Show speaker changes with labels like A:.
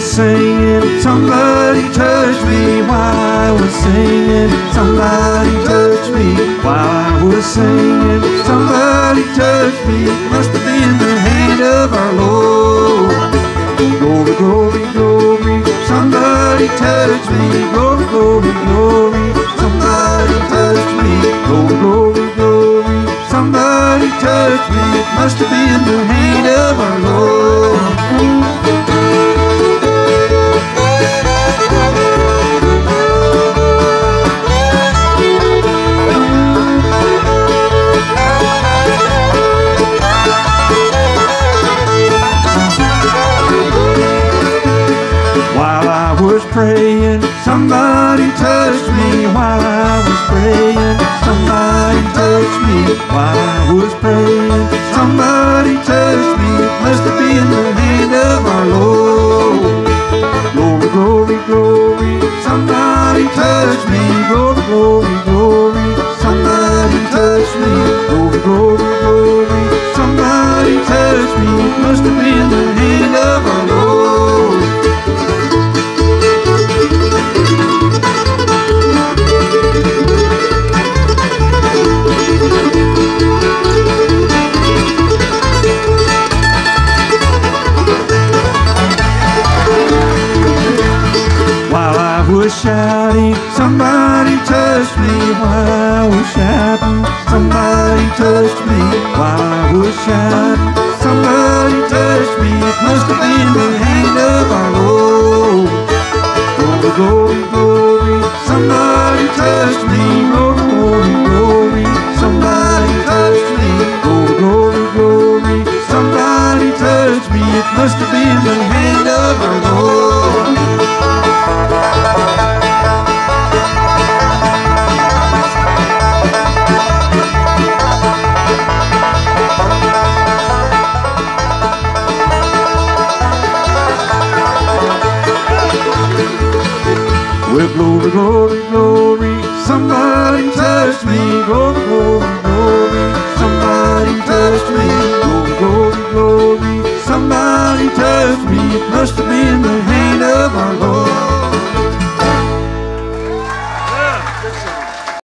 A: was singing, somebody touched me while I was singing. Somebody touched me while I was singing. Somebody touched me. Touched me. Glory, glory, glory. Somebody touched me. Oh, glory, glory, glory. Praying. Somebody touched me while I was praying. Somebody touched me while I was praying. Somebody was shouting, somebody touched me. While I was shouting, somebody touched me. While I was shouting, somebody touched me, it must have been the hand of our Lord. Glory, glory, glory, somebody touched me, glory, glory, glory, somebody touched me, glory, glory, glory, somebody touched me, it must have been the hand of our Lord. Well, glory, glory, glory, somebody touched me. Glory, glory.